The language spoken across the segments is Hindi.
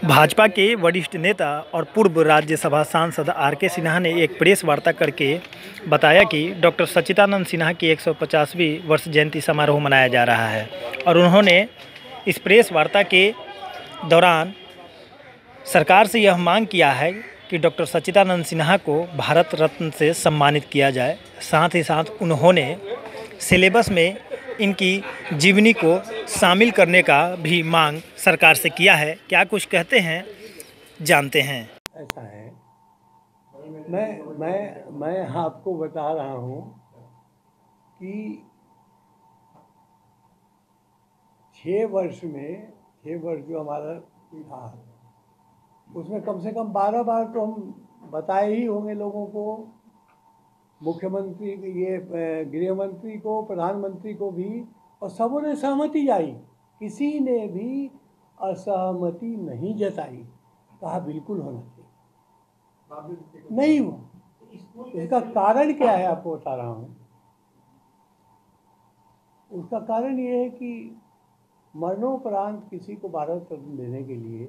भाजपा के वरिष्ठ नेता और पूर्व राज्यसभा सांसद आर के सिन्हा ने एक प्रेस वार्ता करके बताया कि डॉक्टर सच्चिदानंद सिन्हा की 150वीं वर्ष जयंती समारोह मनाया जा रहा है और उन्होंने इस प्रेस वार्ता के दौरान सरकार से यह मांग किया है कि डॉक्टर सच्चिदानंद सिन्हा को भारत रत्न से सम्मानित किया जाए। साथ ही साथ उन्होंने सिलेबस में इनकी जीवनी को शामिल करने का भी मांग सरकार से किया है। क्या कुछ कहते हैं? जानते हैं। ऐसा है। मैं मैं मैं आपको बता रहा हूँ कि छः वर्ष में छः वर्ष जो हमारा था, उसमें कम से कम बारह बार तो हम बताए ही होंगे लोगों को मुख्यमंत्री ये गृह मंत्री को, प्रधानमंत्री को भी और सबों ने सहमति जाई किसी ने भी असहमति नहीं जताई। कहा बिल्कुल होना चाहिए। नहीं हुआ। इसका कारण क्या है आपको बता रहा हूँ? उसका कारण ये है कि मरणोपरांत किसी को भारत रत्न देने के लिए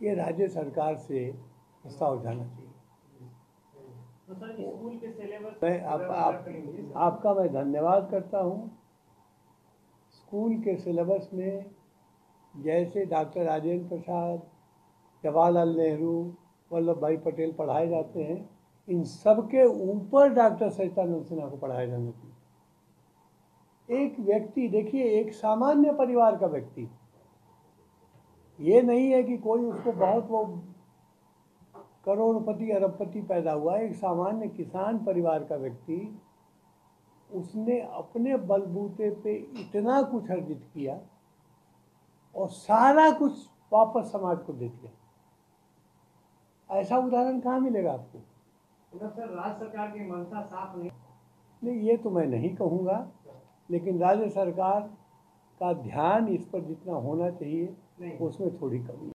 ये राज्य सरकार से प्रस्ताव जाना चाहिए। मैं आप, आप आपका मैं धन्यवाद करता हूँ। स्कूल के सिलेबस में जैसे डॉक्टर राजेंद्र प्रसाद जवाहरलाल नेहरू वल्लभ भाई पटेल पढ़ाए जाते हैं इन सब के ऊपर डॉक्टर सचिदानंद सिन्हा को पढ़ाया जाना चाहिए। एक व्यक्ति देखिए एक सामान्य परिवार का व्यक्ति। ये नहीं है कि कोई उसको बहुत वो करोड़पति अरबपति पैदा हुआ। एक सामान्य किसान परिवार का व्यक्ति उसने अपने बलबूते पे इतना कुछ अर्जित किया और सारा कुछ वापस समाज को दे दिया। ऐसा उदाहरण कहाँ मिलेगा आपको? सर राज्य सरकार की मंशा साफ़ नहीं। नहीं ये तो मैं नहीं कहूँगा लेकिन राज्य सरकार का ध्यान इस पर जितना होना चाहिए उसमें थोड़ी कमी